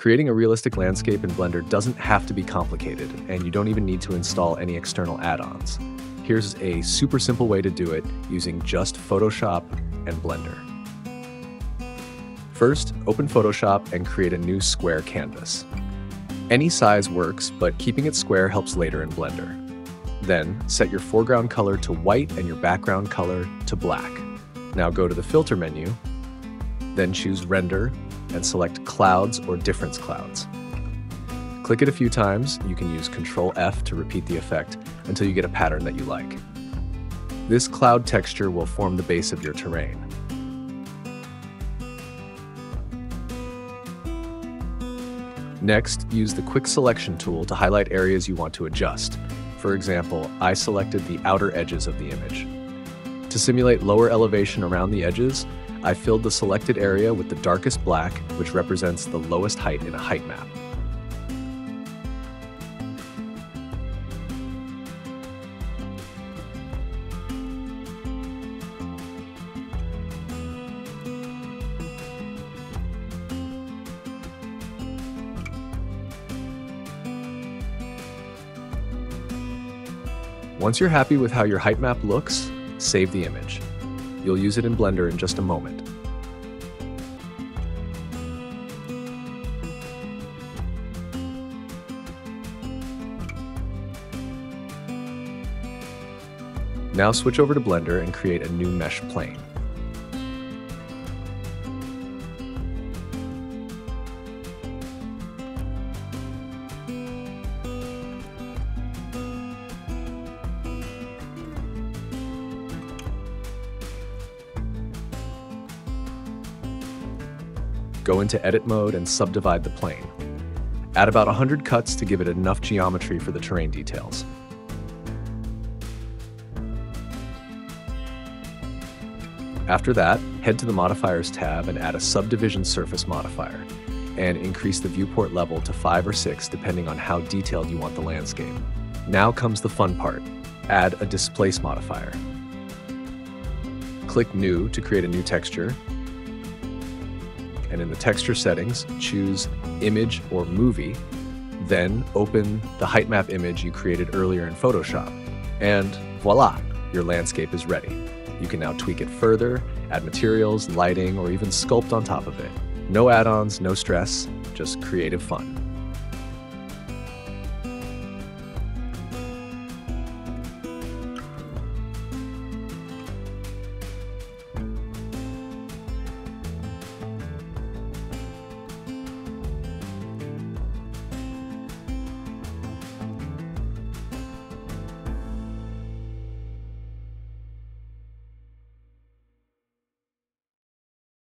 Creating a realistic landscape in Blender doesn't have to be complicated, and you don't even need to install any external add-ons. Here's a super simple way to do it using just Photoshop and Blender. First, open Photoshop and create a new square canvas. Any size works, but keeping it square helps later in Blender. Then, set your foreground color to white and your background color to black. Now go to the Filter menu, then choose Render and select Clouds or Difference Clouds. Click it a few times, you can use Ctrl F to repeat the effect until you get a pattern that you like. This cloud texture will form the base of your terrain. Next, use the Quick Selection tool to highlight areas you want to adjust. For example, I selected the outer edges of the image. To simulate lower elevation around the edges, I filled the selected area with the darkest black, which represents the lowest height in a height map. Once you're happy with how your height map looks, save the image. You'll use it in Blender in just a moment. Now switch over to Blender and create a new mesh plane. Go into edit mode and subdivide the plane. Add about 100 cuts to give it enough geometry for the terrain details. After that, head to the Modifiers tab and add a Subdivision Surface modifier, and increase the viewport level to 5 or 6 depending on how detailed you want the landscape. Now comes the fun part. Add a Displace modifier. Click New to create a new texture, and in the texture settings, choose Image or Movie. Then open the height map image you created earlier in Photoshop. And voila, your landscape is ready. You can now tweak it further, add materials, lighting, or even sculpt on top of it. No add-ons, no stress, just creative fun.